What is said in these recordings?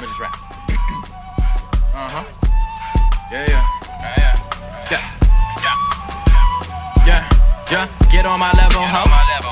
Me just rap. uh huh. Yeah, yeah. Yeah, yeah. Yeah. Yeah. Yeah, get on my level, ho.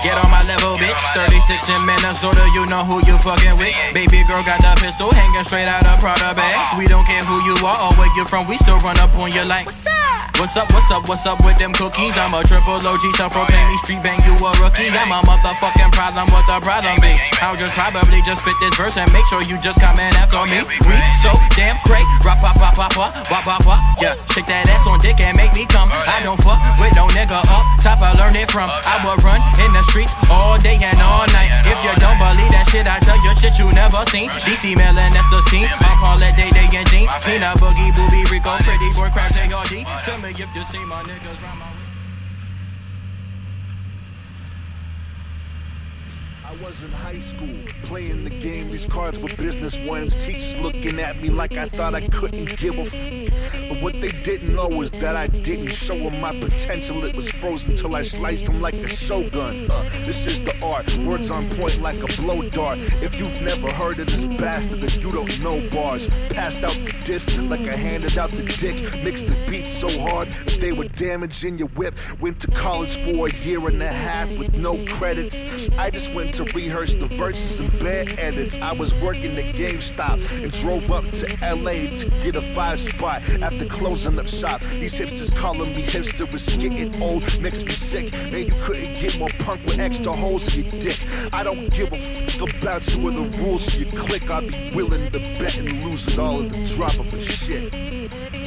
Get on my level, bitch. 36 in Minnesota, you know who you fucking with. Baby girl got the pistol hanging straight out of Prada bag. We don't care who you are or where you're from, we still run up on your like, what's up? What's up, what's up, what's up with them cookies? I'm a triple OG, so proclaim me street bang, you a rookie. I'm a motherfucking problem, what the problem be? I'll just probably just spit this verse and make sure you just come in after me. We so damn great, rap, pop, pop, pop, pop, wop, wop, wop. Yeah, shake that ass on dick and make me come. I don't fuck with no nigga up top, I learned it from. I will run in the streets all day and all night. If you don't believe that shit, I tell you shit you never seen. DC Melon, that's the scene. I call Tell me if you see my niggas round my way. I was in high school playing the game. These cards were business ones. Teachers looking at me like I thought I couldn't give a f. But what they didn't know was that I didn't show them my potential. It was frozen till I sliced them like a shogun. Uh, this is the art. Words on point like a blow dart. If you've never heard of this bastard, then you don't know bars. Passed out the disc like I handed out the dick. Mixed the beats so hard that they were damaging your whip. Went to college for a year and a half with no credits. I just went to rehearse the verses and bad edits. I was working at GameStop and drove up to LA to get a five spot after closing up shop. These hipsters calling me hipster is getting old, makes me sick. Man, you couldn't get more punk with extra holes in your dick. I don't give a fuck about you or the rules of your clique. I'd be willing to bet and lose it all at the drop of a shit.